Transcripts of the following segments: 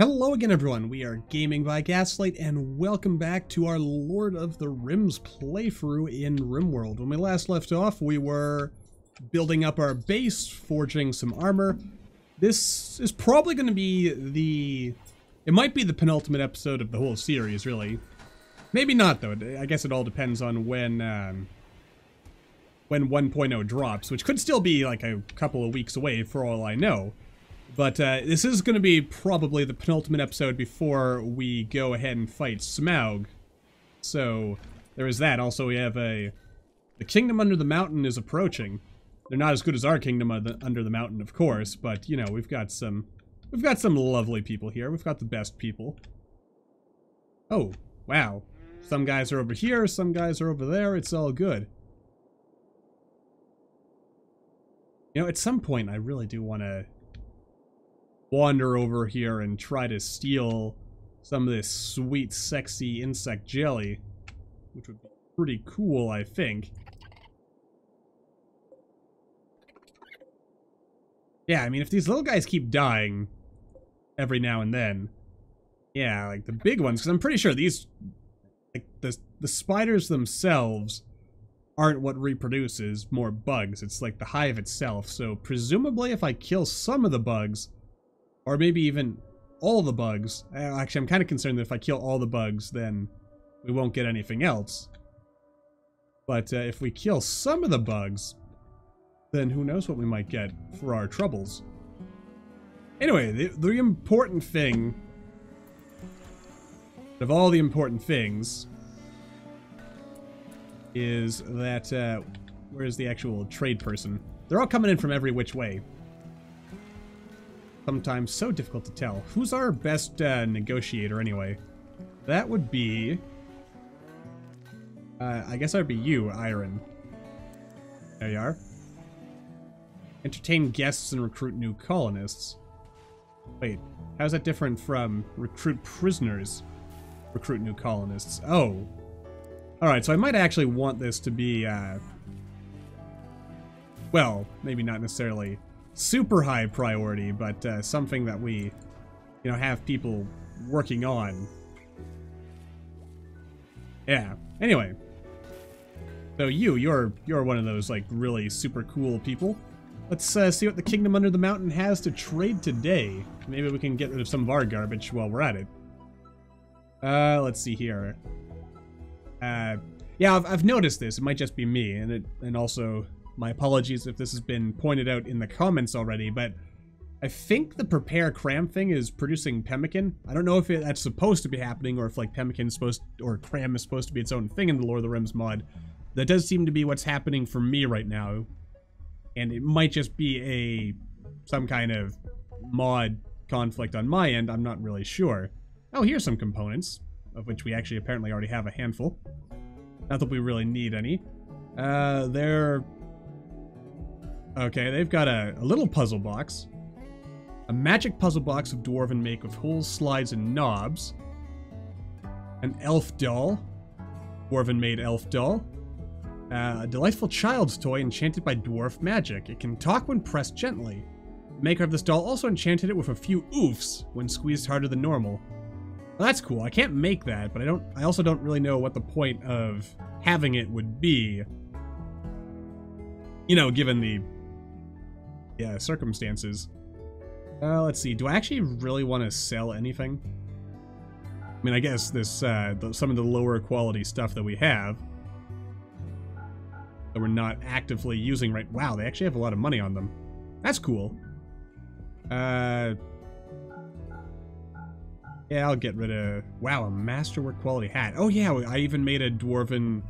Hello again everyone, we are Gaming by Gaslight and welcome back to our Lord of the Rims playthrough in RimWorld. When we last left off, we were building up our base, forging some armor. This is probably going to be the... It might be the penultimate episode of the whole series, really. Maybe not, though. I guess it all depends on when... Um, when 1.0 drops, which could still be like a couple of weeks away for all I know. But uh, this is going to be probably the penultimate episode before we go ahead and fight Smaug. So there is that. Also, we have a... The Kingdom Under the Mountain is approaching. They're not as good as our Kingdom Under the Mountain, of course, but, you know, we've got some... We've got some lovely people here. We've got the best people. Oh, wow. Some guys are over here, some guys are over there. It's all good. You know, at some point, I really do want to wander over here and try to steal some of this sweet, sexy insect jelly, which would be pretty cool, I think. Yeah, I mean, if these little guys keep dying every now and then, yeah, like the big ones, because I'm pretty sure these, like the, the spiders themselves aren't what reproduces more bugs. It's like the hive itself. So presumably if I kill some of the bugs, or maybe even all the bugs. Actually, I'm kind of concerned that if I kill all the bugs, then we won't get anything else. But uh, if we kill some of the bugs, then who knows what we might get for our troubles. Anyway, the, the important thing, of all the important things, is that, uh, where's the actual trade person? They're all coming in from every which way sometimes so difficult to tell. Who's our best uh, negotiator anyway? That would be... Uh, I guess that would be you, Iron. There you are. Entertain guests and recruit new colonists. Wait, how's that different from recruit prisoners? Recruit new colonists. Oh. Alright, so I might actually want this to be, uh... Well, maybe not necessarily super high priority, but uh, something that we, you know, have people working on. Yeah. Anyway. So you, you're you're one of those like really super cool people. Let's uh, see what the Kingdom Under the Mountain has to trade today. Maybe we can get rid of some of our garbage while we're at it. Uh, let's see here. Uh, yeah, I've, I've noticed this. It might just be me, and it and also my apologies if this has been pointed out in the comments already, but I think the prepare cram thing is producing pemmican. I don't know if it, that's supposed to be happening or if like pemmican is supposed or cram is supposed to be its own thing in the Lord of the Rims mod. That does seem to be what's happening for me right now. And it might just be a some kind of mod conflict on my end. I'm not really sure. Oh, here's some components, of which we actually apparently already have a handful. Not that we really need any. Uh, they're Okay, they've got a, a little puzzle box. A magic puzzle box of dwarven make with holes, slides, and knobs. An elf doll. Dwarven made elf doll. Uh, a delightful child's toy enchanted by dwarf magic. It can talk when pressed gently. The maker of this doll also enchanted it with a few oofs when squeezed harder than normal. Well, that's cool. I can't make that, but I don't. I also don't really know what the point of having it would be. You know, given the yeah, circumstances. Uh, let's see. Do I actually really want to sell anything? I mean, I guess this uh, the, some of the lower quality stuff that we have that we're not actively using right. Wow, they actually have a lot of money on them. That's cool. Uh, yeah, I'll get rid of. Wow, a masterwork quality hat. Oh yeah, I even made a dwarven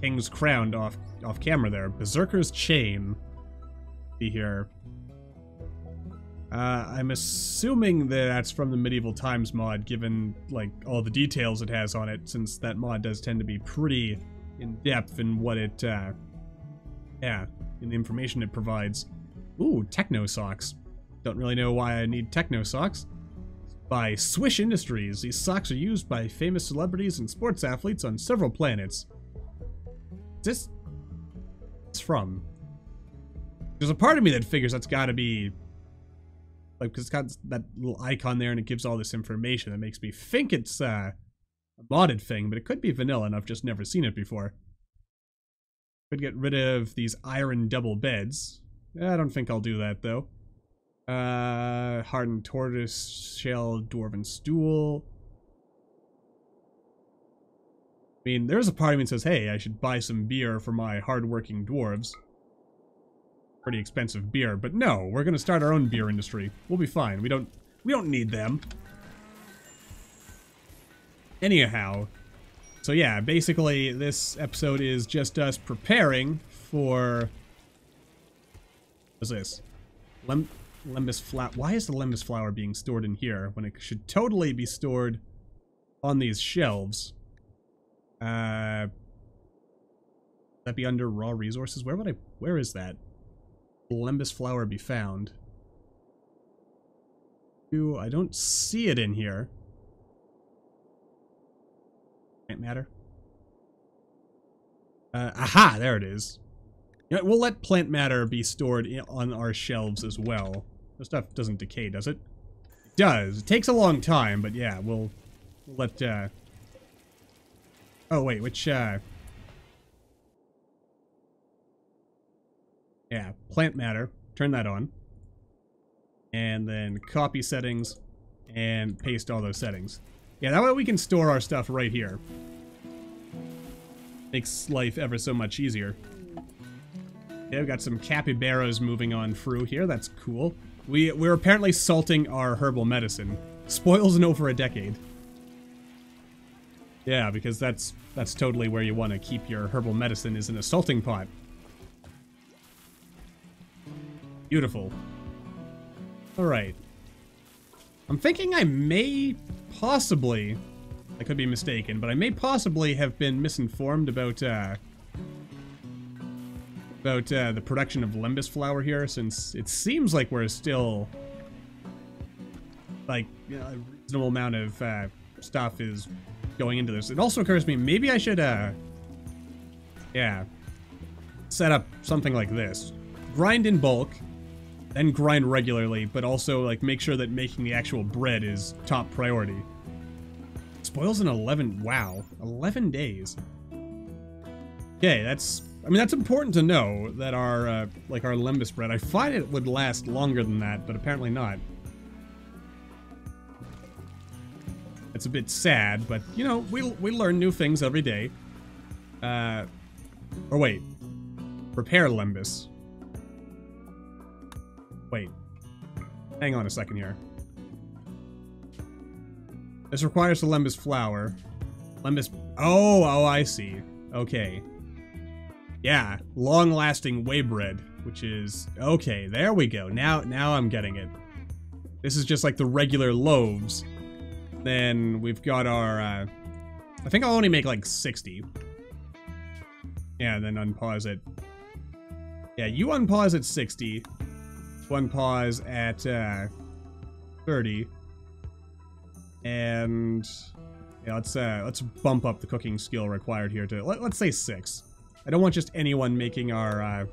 king's crown off off camera there. Berserker's chain. Be here. Uh, I'm assuming that that's from the Medieval Times mod, given like all the details it has on it, since that mod does tend to be pretty in depth in what it, uh, yeah, in the information it provides. Ooh, techno socks. Don't really know why I need techno socks. By Swish Industries, these socks are used by famous celebrities and sports athletes on several planets. This, it's from. There's a part of me that figures that's got to be like because it's got that little icon there and it gives all this information that makes me think it's uh, a modded thing, but it could be vanilla and I've just never seen it before. Could get rid of these iron double beds. I don't think I'll do that though. Uh, hardened tortoise shell dwarven stool. I mean, there's a part of me that says, hey, I should buy some beer for my hardworking dwarves. Pretty expensive beer, but no, we're gonna start our own beer industry. We'll be fine. We don't we don't need them. Anyhow, so yeah, basically this episode is just us preparing for what's this? Lem Lembas flower. Why is the Lembas flower being stored in here when it should totally be stored on these shelves? Uh, that be under raw resources? Where would I? Where is that? Lembas flower be found? I don't see it in here. Can't matter. Uh, aha, there it is. We'll let plant matter be stored on our shelves as well. The stuff doesn't decay, does it? It does. It takes a long time, but yeah, we'll, we'll let, uh... Oh, wait, which, uh... Yeah, plant matter. Turn that on. And then copy settings and paste all those settings. Yeah, that way we can store our stuff right here. Makes life ever so much easier. Okay, we've got some capybaras moving on through here. That's cool. We, we're apparently salting our herbal medicine. Spoils in over a decade. Yeah, because that's that's totally where you want to keep your herbal medicine is in a salting pot. Beautiful. Alright. I'm thinking I may possibly, I could be mistaken, but I may possibly have been misinformed about, uh, about uh, the production of Lembas flower here, since it seems like we're still, like, you know, a reasonable amount of uh, stuff is going into this. It also occurs to me, maybe I should, uh, yeah, set up something like this. Grind in bulk, then grind regularly, but also, like, make sure that making the actual bread is top priority. Spoils in 11, wow, 11 days. Okay, that's I mean, that's important to know that our, uh, like our Lembas bread, I find it would last longer than that, but apparently not. It's a bit sad, but, you know, we, we learn new things every day. Uh, or wait. Repair Lembas. Wait. Hang on a second here. This requires the Lembas flower. Lembas... Oh, oh, I see. Okay. Yeah, long-lasting whey bread, which is okay. There we go. Now, now I'm getting it. This is just like the regular loaves. Then we've got our. Uh, I think I'll only make like 60. Yeah, then unpause it. Yeah, you unpause at 60. One pause at uh, 30. And yeah, let's uh, let's bump up the cooking skill required here to let, us say six. I don't want just anyone making our, uh,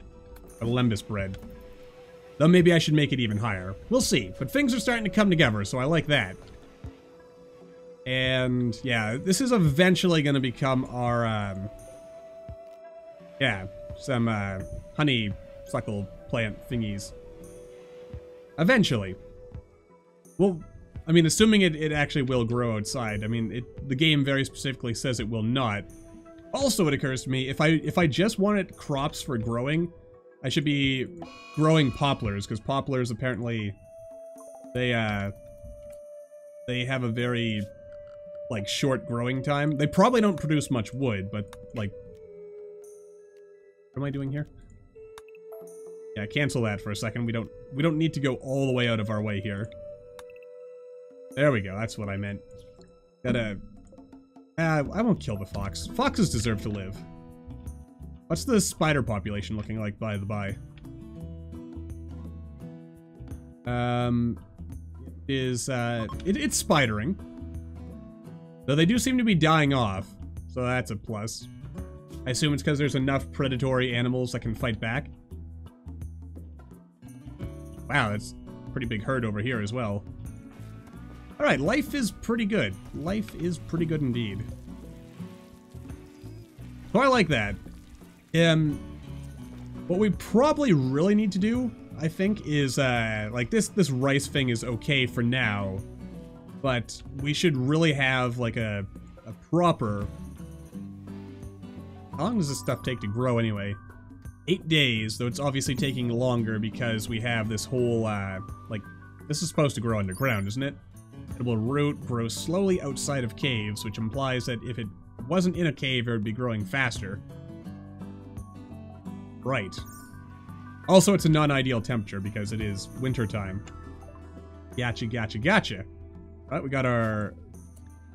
our lembas bread. Though maybe I should make it even higher. We'll see. But things are starting to come together, so I like that. And, yeah, this is eventually going to become our, um, yeah, some, uh, honeysuckle plant thingies. Eventually. Well, I mean, assuming it, it actually will grow outside. I mean, it, the game very specifically says it will not. Also, it occurs to me, if I if I just wanted crops for growing, I should be growing poplars, because poplars apparently, they, uh, they have a very, like, short growing time. They probably don't produce much wood, but, like, what am I doing here? Yeah, cancel that for a second. We don't, we don't need to go all the way out of our way here. There we go, that's what I meant. Gotta uh, I won't kill the fox. Foxes deserve to live. What's the spider population looking like, by the by? Um, is, uh, it, it's spidering. Though they do seem to be dying off, so that's a plus. I assume it's because there's enough predatory animals that can fight back. Wow, that's pretty big herd over here as well. Alright, life is pretty good. Life is pretty good indeed. So I like that. Um, what we probably really need to do, I think, is, uh, like, this, this rice thing is okay for now, but we should really have, like, a, a proper... How long does this stuff take to grow anyway? Eight days, though it's obviously taking longer because we have this whole, uh, like, this is supposed to grow underground, isn't it? It will root, grow slowly outside of caves, which implies that if it wasn't in a cave, it would be growing faster. Right. Also, it's a non-ideal temperature because it is wintertime. Gotcha, gotcha, gotcha. Right, we got our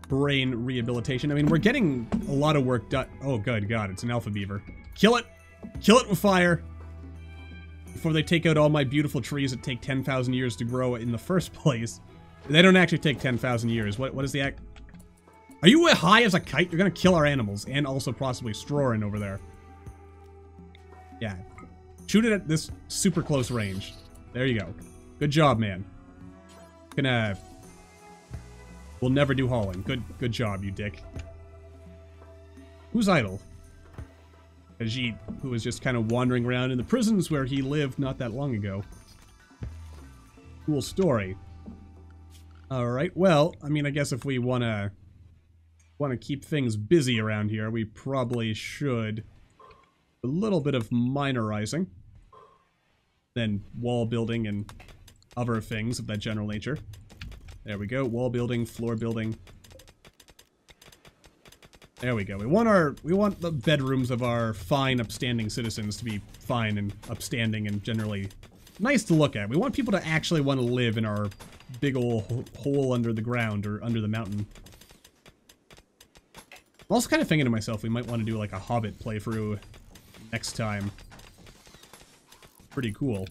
brain rehabilitation. I mean, we're getting a lot of work done. Oh, good God, it's an alpha beaver. Kill it! Kill it with fire! Before they take out all my beautiful trees that take 10,000 years to grow in the first place. They don't actually take 10,000 years. What What is the act? Are you high as a kite? You're gonna kill our animals and also possibly Strorin over there. Yeah. Shoot it at this super close range. There you go. Good job, man. Gonna... We'll never do hauling. Good good job, you dick. Who's idle? Ajit, who was just kind of wandering around in the prisons where he lived not that long ago. Cool story. Alright, well, I mean, I guess if we want to want to keep things busy around here, we probably should a little bit of minorizing, then wall building and other things of that general nature. There we go, wall building, floor building. There we go. We want our we want the bedrooms of our fine upstanding citizens to be fine and upstanding and generally nice to look at. We want people to actually want to live in our big old hole under the ground or under the mountain. I'm also kind of thinking to myself we might want to do like a Hobbit playthrough next time. Pretty cool.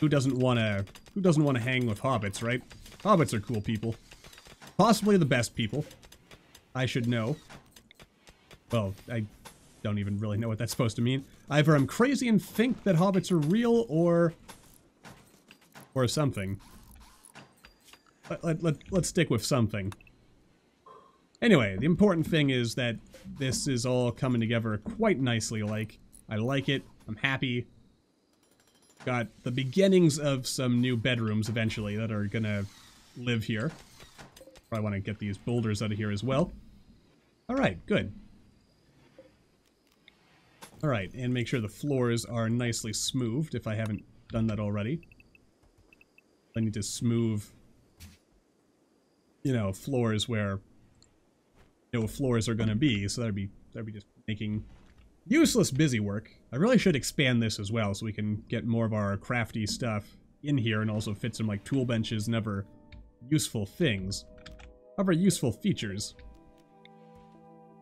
Who doesn't want to who doesn't want to hang with hobbits, right? Hobbits are cool people. Possibly the best people. I should know. Well, I don't even really know what that's supposed to mean. Either I'm crazy and think that hobbits are real, or... Or something. Let, let, let, let's stick with something. Anyway, the important thing is that this is all coming together quite nicely, like, I like it, I'm happy. Got the beginnings of some new bedrooms eventually that are gonna live here. Probably want to get these boulders out of here as well. Alright, good. Alright, and make sure the floors are nicely smoothed if I haven't done that already. I need to smooth, you know, floors where no floors are going to be, so that'd be, that'd be just making useless busy work. I really should expand this as well so we can get more of our crafty stuff in here and also fit some like tool benches other useful things. Other useful features.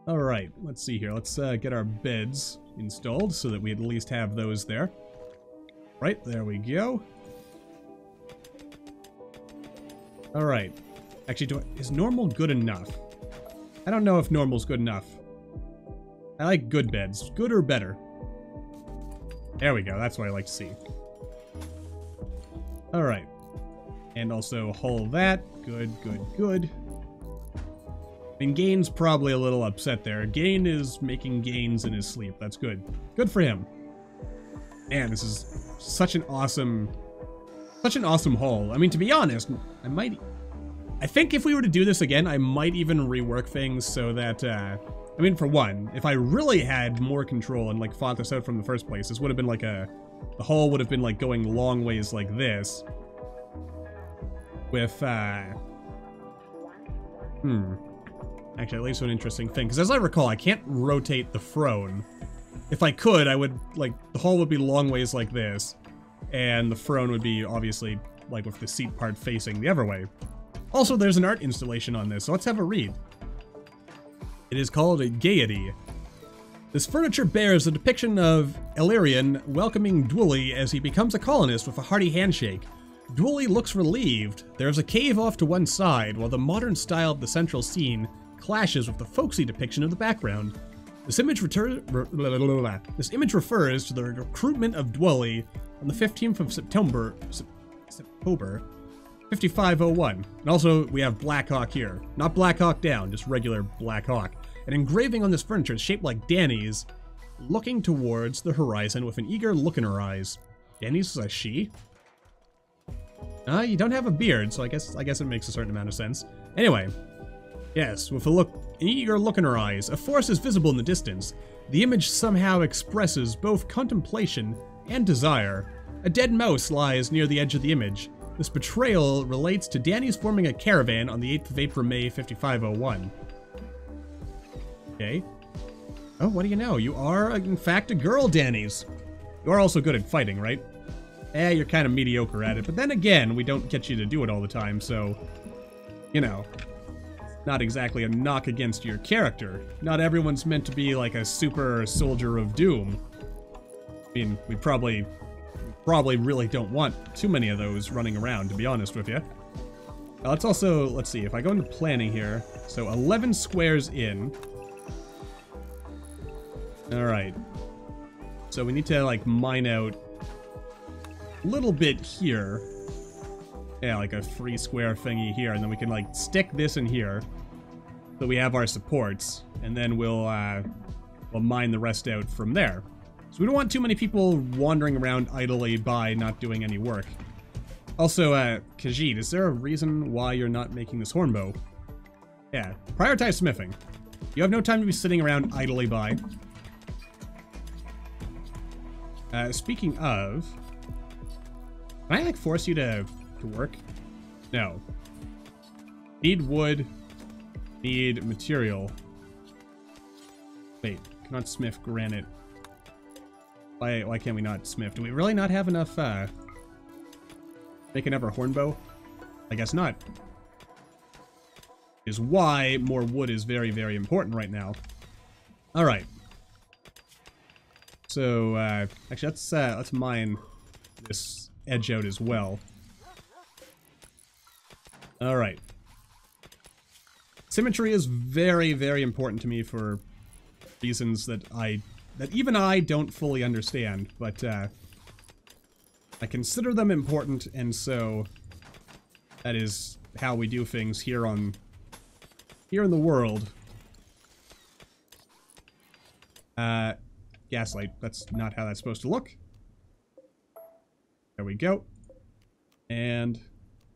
Alright, let's see here. Let's uh, get our beds installed so that we at least have those there. Right, there we go. Alright. Actually, I, is normal good enough? I don't know if normal's good enough. I like good beds. Good or better. There we go. That's what I like to see. Alright. And also hull that. Good, good, good. And Gain's probably a little upset there. Gain is making gains in his sleep. That's good. Good for him. Man, this is such an awesome... Such an awesome haul. I mean, to be honest, I might... I think if we were to do this again, I might even rework things so that, uh... I mean, for one, if I really had more control and, like, fought this out from the first place, this would have been like a... The haul would have been, like, going long ways like this. With, uh... Hmm. Actually, at least an interesting thing. Because as I recall, I can't rotate the throne. If I could, I would, like, the hall would be long ways like this. And the throne would be, obviously, like, with the seat part facing the other way. Also, there's an art installation on this, so let's have a read. It is called a Gaiety. This furniture bears a depiction of Ellyrian welcoming Dwuli as he becomes a colonist with a hearty handshake. Dwuli looks relieved. There's a cave off to one side, while the modern style of the central scene clashes with the folksy depiction of the background. This image, this image refers to the recruitment of Dwuli on the 15th of September, September 5501. And also, we have Black Hawk here. Not Black Hawk down, just regular Black Hawk. An engraving on this furniture is shaped like Danny's, looking towards the horizon with an eager look in her eyes. Danny's a she? Uh, you don't have a beard, so I guess I guess it makes a certain amount of sense. Anyway, yes, with a look, an eager look in her eyes, a force is visible in the distance. The image somehow expresses both contemplation and desire. A dead mouse lies near the edge of the image. This betrayal relates to Danny's forming a caravan on the 8th of April, May 5501. Okay. Oh, what do you know? You are, in fact, a girl, Danny's. You are also good at fighting, right? Eh, you're kind of mediocre at it. But then again, we don't get you to do it all the time, so... You know. Not exactly a knock against your character. Not everyone's meant to be like a super soldier of doom. I mean, we probably probably really don't want too many of those running around, to be honest with you. Uh, let's also, let's see, if I go into planning here, so 11 squares in. Alright. So we need to, like, mine out a little bit here. Yeah, like a free square thingy here, and then we can, like, stick this in here. So we have our supports, and then we'll, uh, we'll mine the rest out from there. So we don't want too many people wandering around idly by not doing any work. Also, uh, Khajiit, is there a reason why you're not making this hornbow? Yeah, prioritize smithing. You have no time to be sitting around idly by. Uh, speaking of... Can I, like, force you to, to work? No. Need wood. Need material. Wait, cannot smith granite. Why, why can't we not smith? Do we really not have enough, uh... Make another hornbow? I guess not. Is why more wood is very, very important right now. Alright. So, uh, actually, let's, uh, let's mine this edge out as well. Alright. Symmetry is very, very important to me for reasons that I that even I don't fully understand, but uh, I consider them important, and so that is how we do things here on here in the world. Uh, gaslight. That's not how that's supposed to look. There we go. And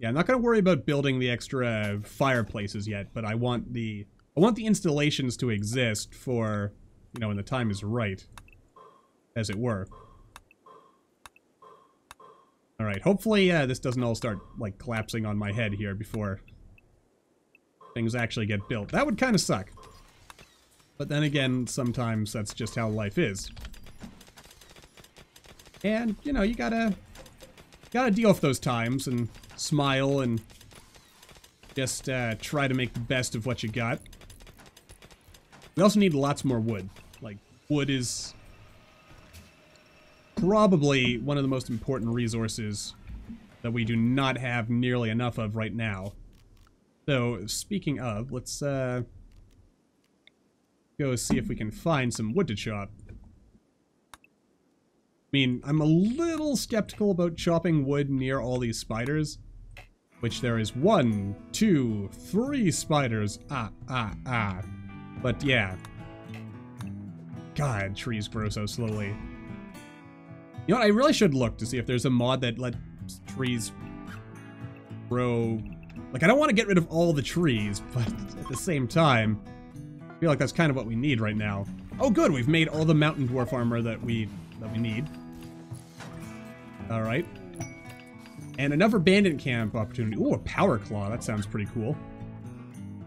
yeah, I'm not gonna worry about building the extra fireplaces yet, but I want the I want the installations to exist for you know, when the time is right, as it were. Alright, hopefully uh, this doesn't all start, like, collapsing on my head here before things actually get built. That would kind of suck. But then again, sometimes that's just how life is. And, you know, you gotta, gotta deal with those times and smile and just uh, try to make the best of what you got. We also need lots more wood Like, wood is probably one of the most important resources that we do not have nearly enough of right now. So, speaking of, let's uh, go see if we can find some wood to chop. I mean, I'm a little skeptical about chopping wood near all these spiders, which there is one, two, three spiders. Ah, ah, ah. But yeah, God, trees grow so slowly. You know what, I really should look to see if there's a mod that lets trees grow... Like, I don't want to get rid of all the trees, but at the same time, I feel like that's kind of what we need right now. Oh good, we've made all the mountain dwarf armor that we that we need. Alright. And another bandit camp opportunity. Ooh, a power claw. That sounds pretty cool.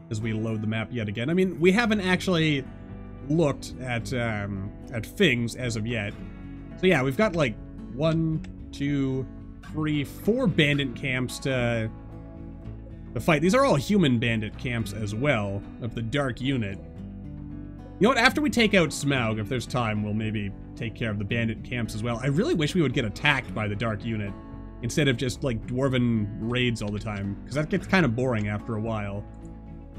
As we load the map yet again. I mean, we haven't actually looked at um, at things as of yet. So yeah, we've got like one, two, three, four bandit camps to, to fight. These are all human bandit camps as well, of the Dark Unit. You know what, after we take out Smaug, if there's time, we'll maybe take care of the bandit camps as well. I really wish we would get attacked by the Dark Unit instead of just like dwarven raids all the time, because that gets kind of boring after a while.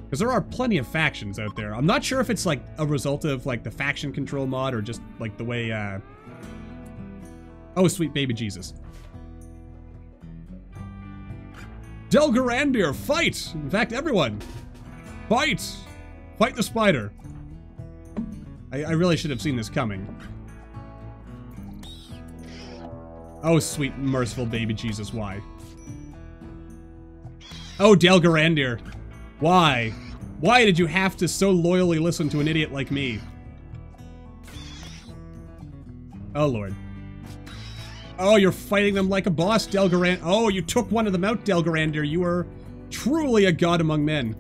Because there are plenty of factions out there. I'm not sure if it's like a result of like the faction control mod or just like the way uh Oh, sweet baby Jesus. Delgarandir, fight! In fact, everyone, fight! Fight the spider. I, I really should have seen this coming. Oh, sweet, merciful baby Jesus, why? Oh, Delgarandir, why? Why did you have to so loyally listen to an idiot like me? Oh, Lord. Oh, you're fighting them like a boss, Delgarand. Oh, you took one of them out, Delgarandir. You are truly a god among men.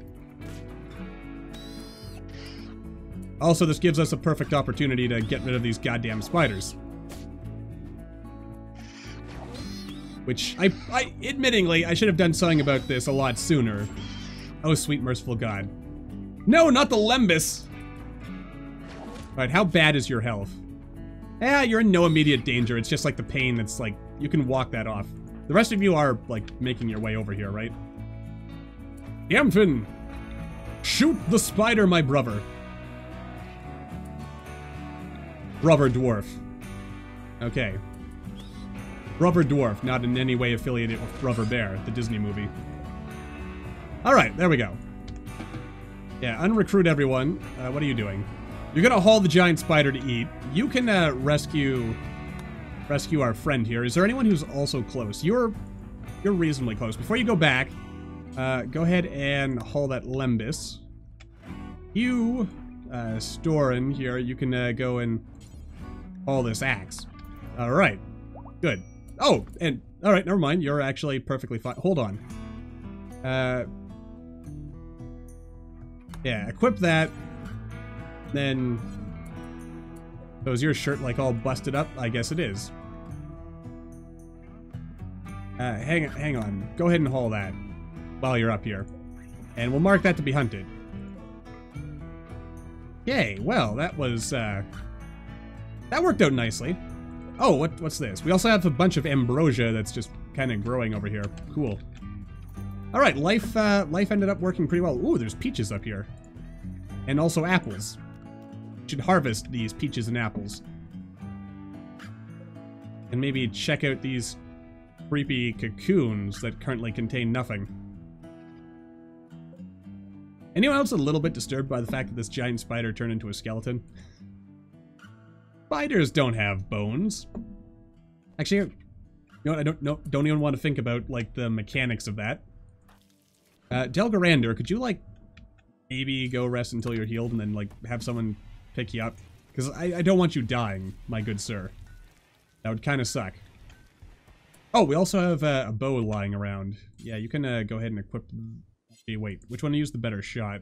Also, this gives us a perfect opportunity to get rid of these goddamn spiders. Which, I, I, admittingly, I should have done something about this a lot sooner. Oh, sweet merciful god. No, not the Lembas! Alright, how bad is your health? Yeah, you're in no immediate danger. It's just like the pain that's like, you can walk that off. The rest of you are, like, making your way over here, right? Yamfin! Shoot the spider, my brother! Brother Dwarf. Okay. Brother Dwarf, not in any way affiliated with Brother Bear, the Disney movie. Alright, there we go. Yeah, unrecruit everyone. Uh, what are you doing? You're gonna haul the giant spider to eat. You can uh, rescue rescue our friend here. Is there anyone who's also close? You're you're reasonably close. Before you go back, uh, go ahead and haul that Lembas. You, uh, Storin here, you can uh, go and haul this axe. All right, good. Oh, and all right, never mind. You're actually perfectly fine. Hold on. Uh, yeah, equip that. Then... So is your shirt like all busted up? I guess it is. Uh, hang, hang on. Go ahead and haul that while you're up here. And we'll mark that to be hunted. Yay, well, that was, uh... That worked out nicely. Oh, what, what's this? We also have a bunch of ambrosia that's just kind of growing over here. Cool. All right, life, uh, life ended up working pretty well. Ooh, there's peaches up here. And also apples should harvest these peaches and apples. And maybe check out these creepy cocoons that currently contain nothing. Anyone else a little bit disturbed by the fact that this giant spider turned into a skeleton? Spiders don't have bones. Actually, you know what, I don't know, don't even want to think about, like, the mechanics of that. Uh, Delgarander, could you, like, maybe go rest until you're healed and then, like, have someone pick you up. Because I, I don't want you dying, my good sir. That would kind of suck. Oh, we also have uh, a bow lying around. Yeah, you can uh, go ahead and equip... Wait, which one to use the better shot?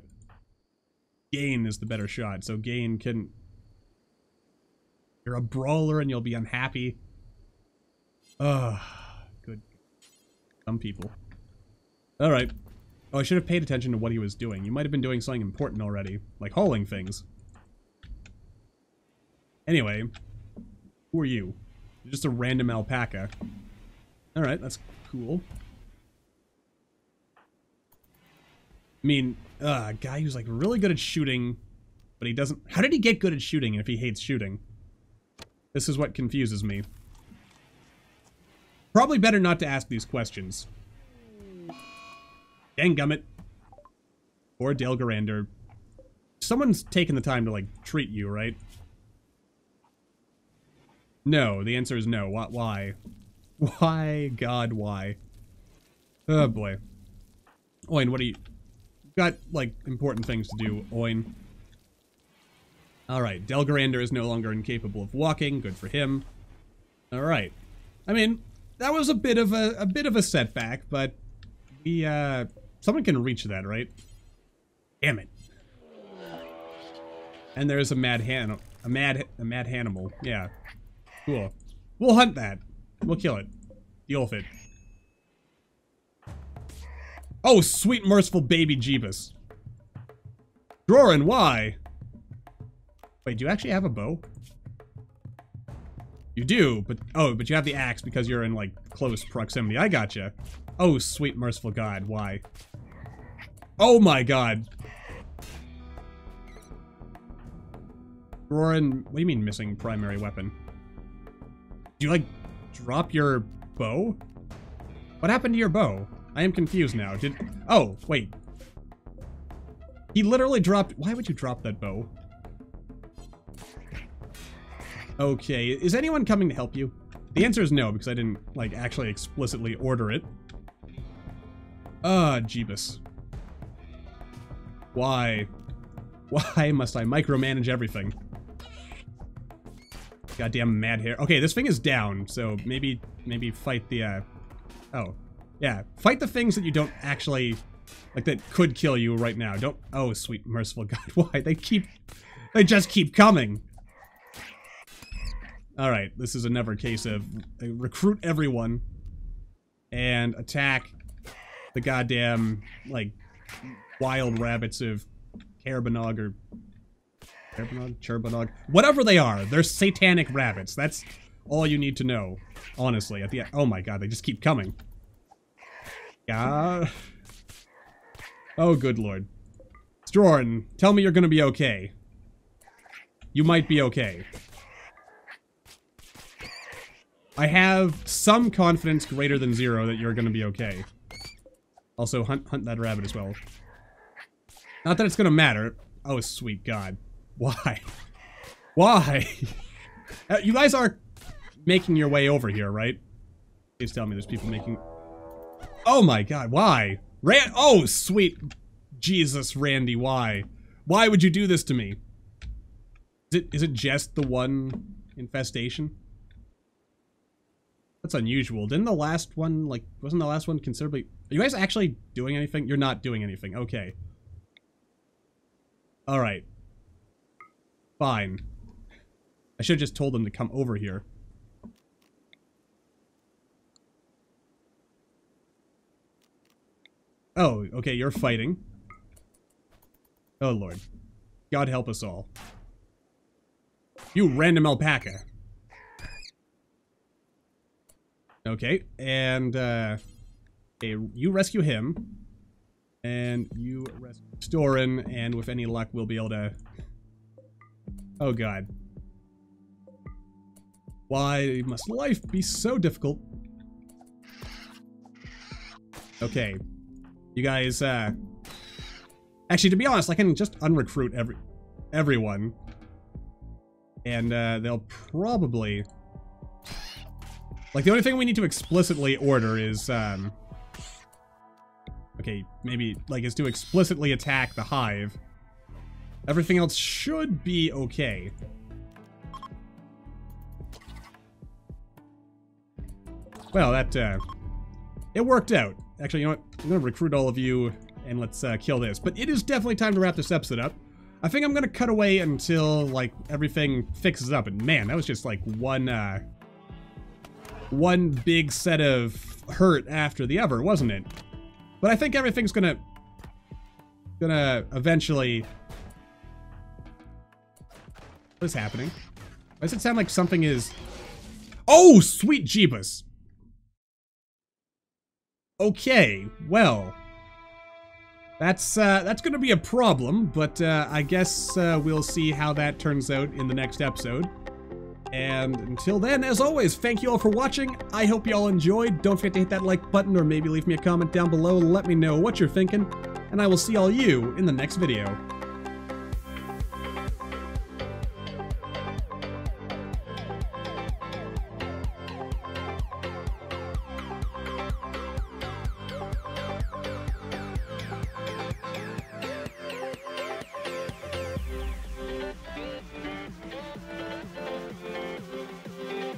Gain is the better shot, so Gain can... You're a brawler and you'll be unhappy. Ugh, good. Some people. Alright. Oh, I should have paid attention to what he was doing. You might have been doing something important already, like hauling things. Anyway, who are you? You're just a random alpaca. Alright, that's cool. I mean, uh, a guy who's like really good at shooting, but he doesn't... How did he get good at shooting if he hates shooting? This is what confuses me. Probably better not to ask these questions. Dang gummit. Or Delgarander. Someone's taken the time to, like, treat you, right? No, the answer is no. Why? Why, God, why? Oh, boy. Oin, what do you... Got, like, important things to do, Oin. Alright, Delgarander is no longer incapable of walking. Good for him. Alright. I mean, that was a bit of a, a bit of a setback, but we, uh... Someone can reach that, right? Damn it. And there's a mad han a mad a mad Hannibal. Yeah. Cool. We'll hunt that. We'll kill it. Deal with it. Oh, sweet merciful baby Jeebus. Drorin, why? Wait, do you actually have a bow? You do, but oh, but you have the axe because you're in like close proximity. I gotcha. Oh, sweet merciful god, why? Oh my god. Roran, what do you mean missing primary weapon? Do you like drop your bow? What happened to your bow? I am confused now. Did... Oh, wait. He literally dropped... Why would you drop that bow? Okay, is anyone coming to help you? The answer is no, because I didn't, like, actually explicitly order it. Ah, uh, Jeebus. Why? Why must I micromanage everything? Goddamn mad hare. Okay, this thing is down, so maybe maybe fight the uh Oh. Yeah. Fight the things that you don't actually like that could kill you right now. Don't oh sweet merciful God. Why? They keep they just keep coming. Alright, this is another case of uh, recruit everyone and attack the goddamn like wild rabbits of Carbonog or Cherbonog, whatever they are. They're satanic rabbits. That's all you need to know, honestly. At the. Oh my god, they just keep coming. Yeah. Oh, good lord. Jordan, tell me you're gonna be okay. You might be okay. I have some confidence greater than zero that you're gonna be okay. Also, hunt hunt that rabbit as well. Not that it's gonna matter. Oh, sweet god. Why? Why? Uh, you guys are making your way over here, right? Please tell me there's people making... Oh my god, why? Ran- Oh, sweet Jesus, Randy, why? Why would you do this to me? Is it, is it just the one infestation? That's unusual. Didn't the last one, like, wasn't the last one considerably... Are you guys actually doing anything? You're not doing anything. Okay. Alright. Fine. I should have just told them to come over here. Oh, okay, you're fighting. Oh, Lord. God help us all. You random alpaca. Okay, and, uh... Okay, you rescue him. And you rescue Storin, and with any luck, we'll be able to Oh god. Why must life be so difficult? Okay. You guys, uh... Actually, to be honest, I can just unrecruit every everyone. And, uh, they'll probably... Like, the only thing we need to explicitly order is, um... Okay, maybe, like, is to explicitly attack the hive. Everything else should be okay. Well, that, uh, it worked out. Actually, you know what? I'm gonna recruit all of you and let's, uh, kill this. But it is definitely time to wrap this episode up. I think I'm gonna cut away until, like, everything fixes up. And man, that was just, like, one, uh, one big set of hurt after the other, wasn't it? But I think everything's gonna, gonna eventually what is happening? Why does it sound like something is... Oh, sweet Jeebus! Okay, well... That's, uh, that's gonna be a problem, but, uh, I guess, uh, we'll see how that turns out in the next episode. And until then, as always, thank you all for watching. I hope you all enjoyed. Don't forget to hit that like button or maybe leave me a comment down below. Let me know what you're thinking. And I will see all you in the next video.